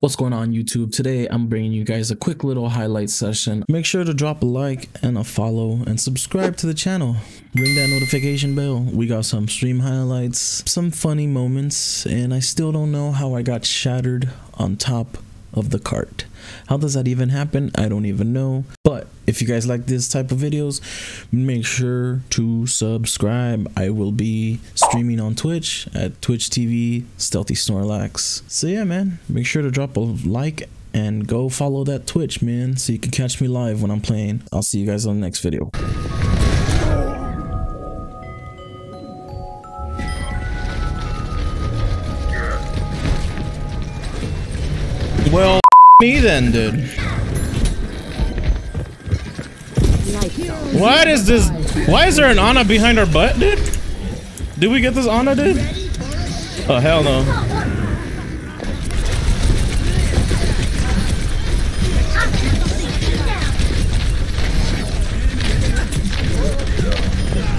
What's going on YouTube? Today I'm bringing you guys a quick little highlight session. Make sure to drop a like and a follow and subscribe to the channel. Ring that notification bell. We got some stream highlights, some funny moments, and I still don't know how I got shattered on top of the cart. How does that even happen? I don't even know. But if you guys like this type of videos, make sure to subscribe. I will be streaming on Twitch at Twitch TV Stealthy Snorlax. So yeah, man, make sure to drop a like and go follow that Twitch, man, so you can catch me live when I'm playing. I'll see you guys on the next video. Well, me then, dude. What is this? Why is there an Ana behind our butt, dude? Did we get this Ana, dude? Oh, hell no.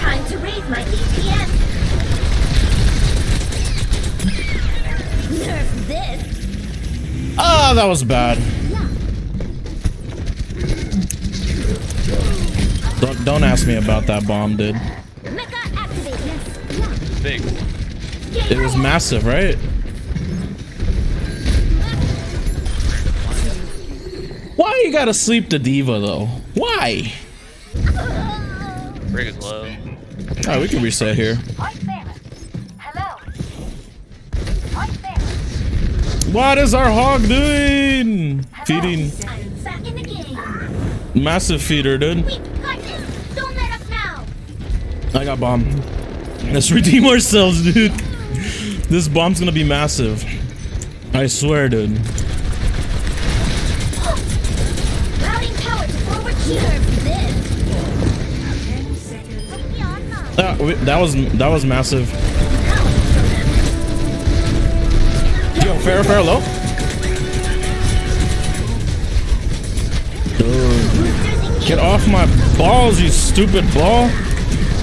Time to raise my APM. Nerf this. Ah, that was bad. Don't don't ask me about that bomb, dude. Big. It was massive, right? Why you gotta sleep the D.Va though? Why? Brig is low. Alright, we can reset here. What is our hog doing? Feeding back in the game. massive feeder, dude. I got bomb. Let's redeem ourselves, dude. This bomb's gonna be massive. I swear, dude. Routing power to forward key. Nerf this. Put me online. Ah, that, that was that was massive. Yo, fair, fair, low. Dude, get off my balls, you stupid ball.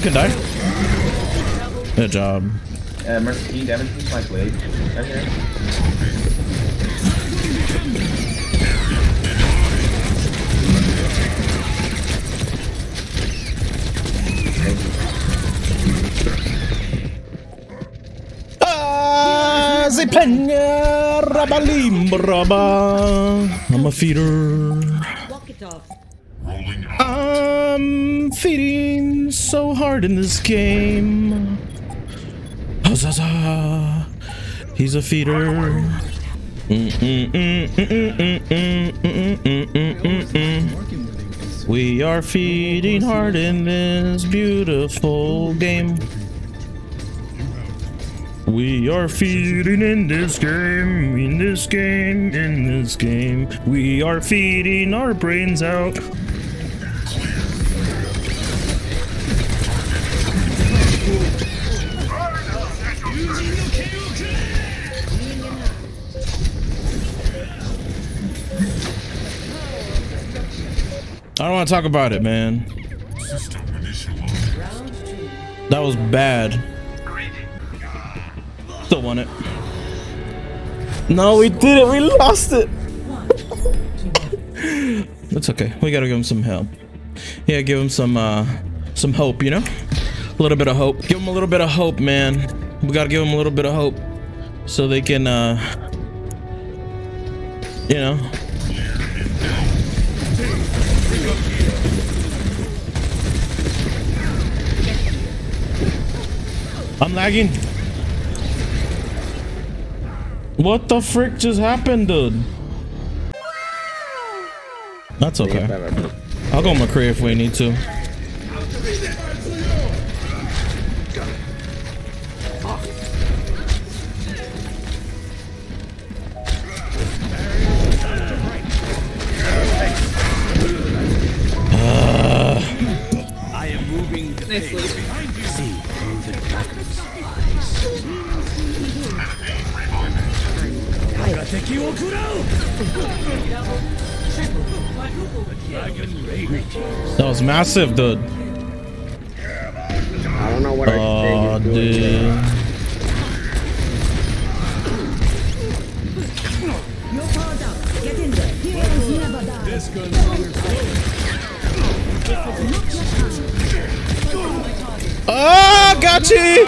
Can die. Good job. Uh, Mercy, can you damage me my blade? Right here. Ah, the plenya, rabalim, braba. I'm a feeder. I'm feeding so hard in this game. He's a feeder. We are feeding hard in this beautiful game. We are feeding in this game, in this game, in this game. We are feeding our brains out. I don't want to talk about it, man. That was bad. Still won it. No, we did it. We lost it. That's okay. We gotta give him some help. Yeah, give him some uh some hope, you know? A little bit of hope. Give him a little bit of hope, man. We gotta give him a little bit of hope so they can uh you know I'm lagging. What the frick just happened, dude? That's okay. I'll go McCree if we need to. That was massive, dude. I don't know what Oh, thing is doing. dude. You're powered up. Get in there. Heroes never die. Ah, got you.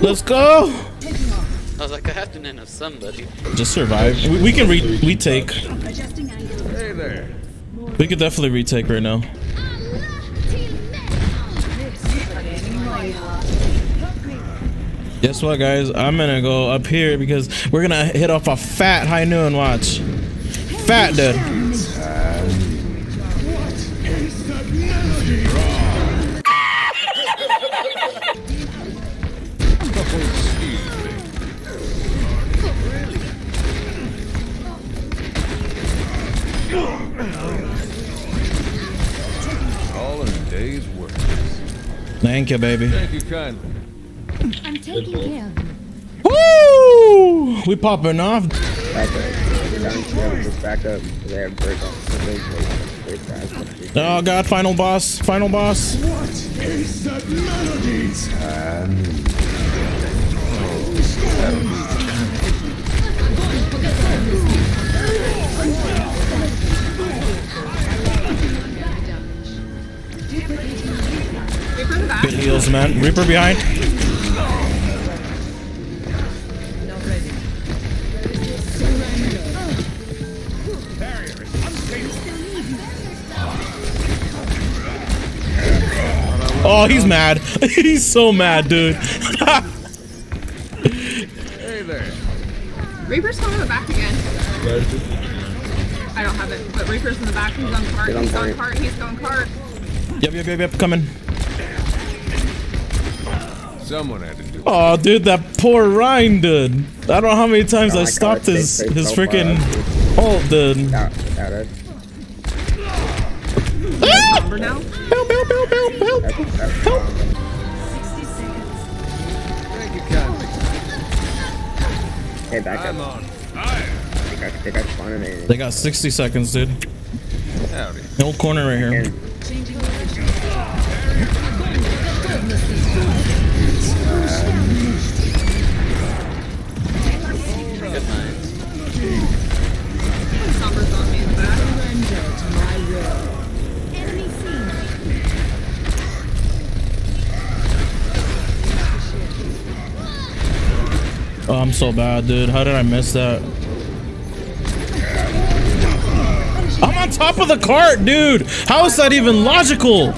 Let's go. I was like, I have to name of somebody. Just survive. We, we can re retake. Hey there. We could definitely retake right now. Guess what, guys? I'm gonna go up here because we're gonna hit off a fat high noon. Watch, fat dude. All in a day's work. Thank you, baby. Thank you kindly. I'm taking care of you. Woo! We popping off. Back up. Down here, just back up. They have break up. They break up. Oh god, final boss, final boss. Good heals, man. Reaper behind. Oh, he's mad. he's so mad, dude. Hey there. Reaper's coming in the back again. I don't have it, but Reaper's in the back. He's on cart. He's on cart. He's going cart. yep, yep, yep, yep, coming. Someone had to do it. Oh, dude, that poor Rein, dude. I don't know how many times Oh, I I stopped his his so freaking out, ult, dude. Out, out of. Number. Help, help, help, help, help. Out, out. Thank. Hey, back I'm up. on. They got, they got spawn in there. They got 60 seconds, dude. Howdy. No corner right here. And Oh, I'm so bad, dude. How did I miss that? I'm on top of the cart, dude. How is that even logical?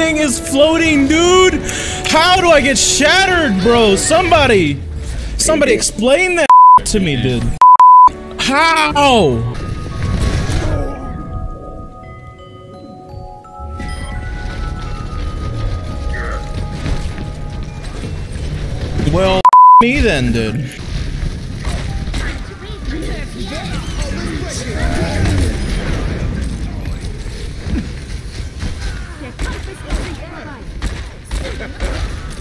Thing is floating, dude. How do I get shattered, bro? Somebody, somebody explain that to me, dude. How? Well, me then, dude.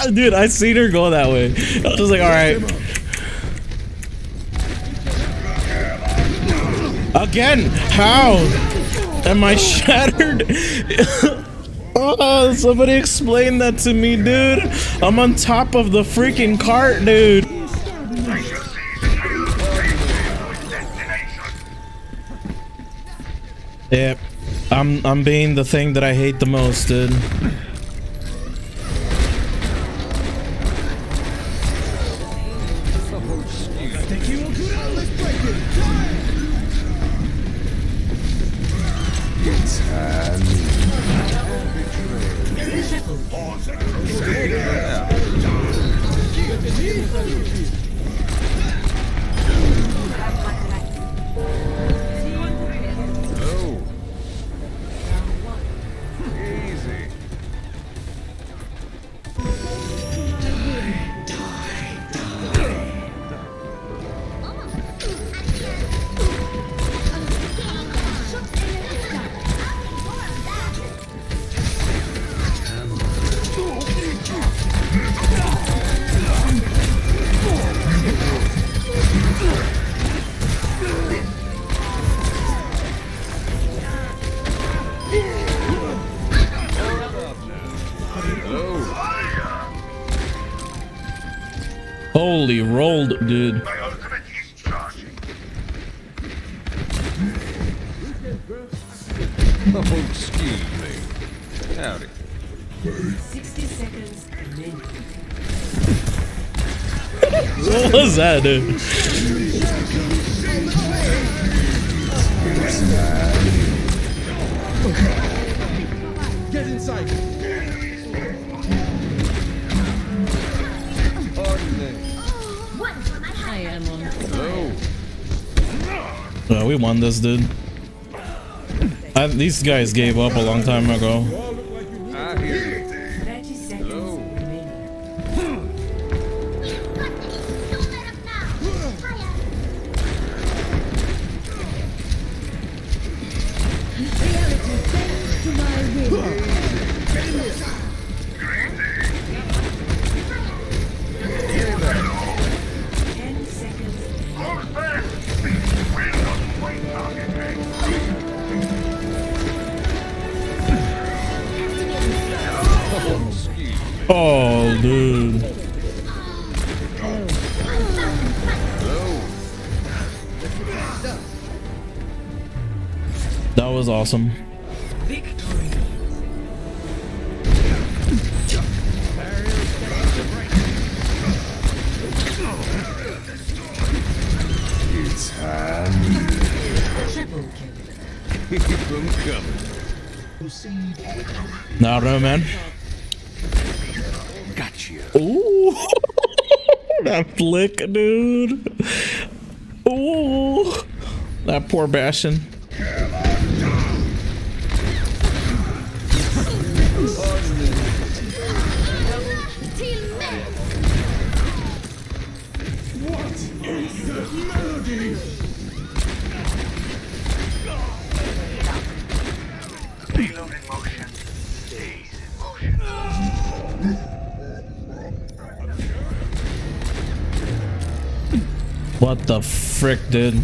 Dude, I seen her go that way. I was just like, all right. Again, how am I shattered? oh, somebody explain that to me, dude. I'm on top of the freaking cart, dude. Yep, yeah, I'm I'm being the thing that I hate the most, dude. Rolled, dude. Oh, excuse me. Howdy. 60 seconds. What was that, dude? Yeah, we won this, dude. I, these guys gave up a long time ago. That was awesome. Victory. Triple kill. Keep them coming. Nah, no, man. Gotcha. Ooh. that flick, dude. Ooh. That poor Bastion. What the frick, dude?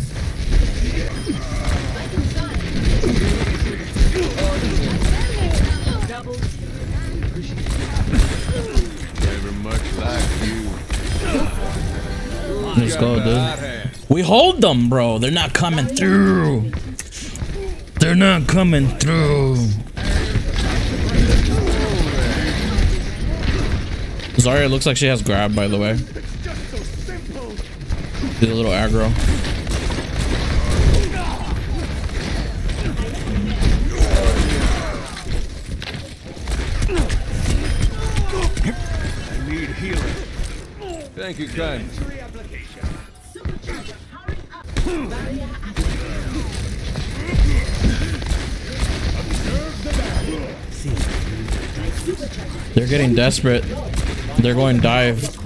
Let's go, dude. We hold them, bro. They're not coming through. They're not coming through. Zarya looks like she has grab, by the way. Did a little aggro. I need healing. Thank you kindly. They're getting desperate. They're going dive.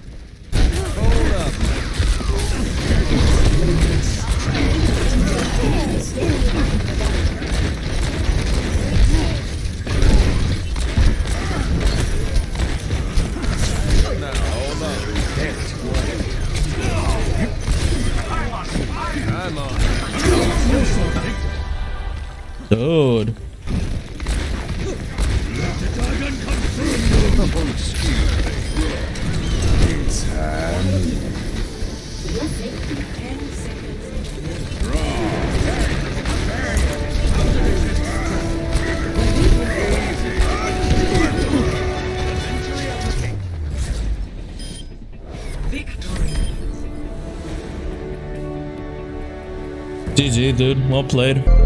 GG, dude. Well played.